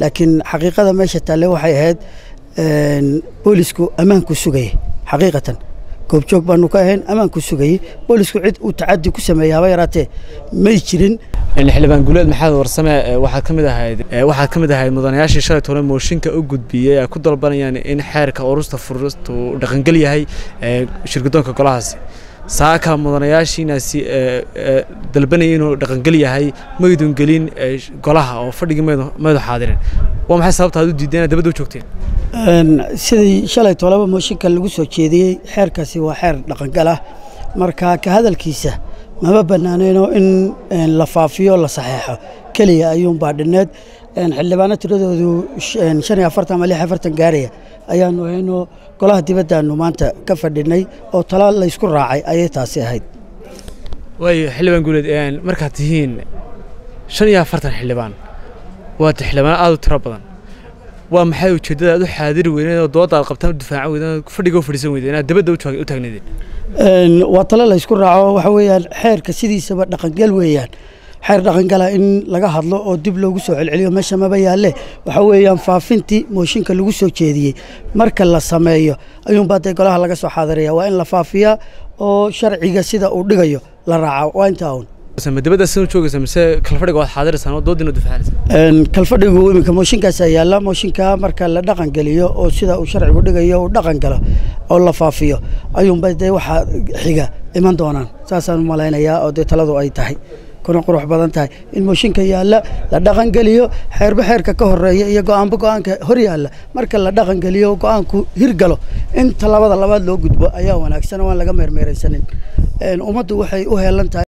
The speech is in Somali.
laakiin xaqiiqada meesha taalle waxay ahayd boolisku ammaanku sugayay xaqiiqatan. Goobjoog baanu ka ahayn ammaanku sugayey boolisku cid uu tacadi ku sameeyey haba yaraatee may jirin. Xildhibaan guuleed maxamed warsame waxaad ka mid ahayd waxaad ka mid ahayd mudanayaashii shalay tole mooshinka u gudbiyey ay ku dalbanayaan in xeerka urusta furistu uu dhaqangel yahay shirgudoonka golahaasi saaka mudanayaashiinaasi dalbanaya inuu dhaqangel yahay maydun gelin golaha oo fadhigii maydu xaadirin. Waa maxay sababta aad u diideen inaad dabadda u joogteen sidii shalay toleba mooshinka lagu soo jeediyey xeerkaasi waa xeer dhaqangal ah. Marka ka hadalkiisa mama banaaneyno in la faafiyo la saxeexo. Keliya ayuunbaa dhinneed. Xildhibaano tiradoodu gaaraya. Ayaanu hayno golaha dibaddaanu maanta ka fadhinay oo tala laysku raacay ayay taasi ahayd. Waayo xildhibaan guuleed markaad tihiin xildhibaan waa xildhibaan aad u tiro badan. Waa maxay ujeeddada aad u xaadiri weydeen oo doodda aad qabtaan u difaacan weydeen fadhiga u fadhiisan weydeen inaad dabadda u taagneedeen waa talo laysku raaco waxa weeyaan xeerka sidiisaba dhaqangel weeyaan. Xeer dhaqangala in laga hadlo oo dib loogu soo celceliyo meesha maba yaalle waxa weeyaan faafintii mooshinka lagu soo jeediyey. Marka la sameeyo ayuunbaa dee golaha laga soo xaadiraya waa in la faafiyaa oo sharciga sida uu dhigayo la raaco. Waa intaa un dabadda sinu joogaysa mise kalfadhiga waad xaadiraysaan oo dooddiina difaacanaysa kalfadhigu iminka mooshinkaasaa yaalla mooshinka marka la dhaqan geliyo oo sida uu sharcigu dhigayo uu dhaqan galo oo la faafiyo ayuunba dee waxaa xiga iman doonaan. Saasaan malaynayaa oo dee taladu ay tahay. Kuna qurux badan tahay. In mooshinka yaalla la dhaqan geliyo xeerba xeerka ka horreeya iyo go'aanba go'aanka hor yaalla. Marka la dhaqan geliyo go'aanku hirgalo. Inta labada labaad loo gudbo ayaa wanaagsan waan laga meermeeraysanin. Ummaddu waxay u heelan tahay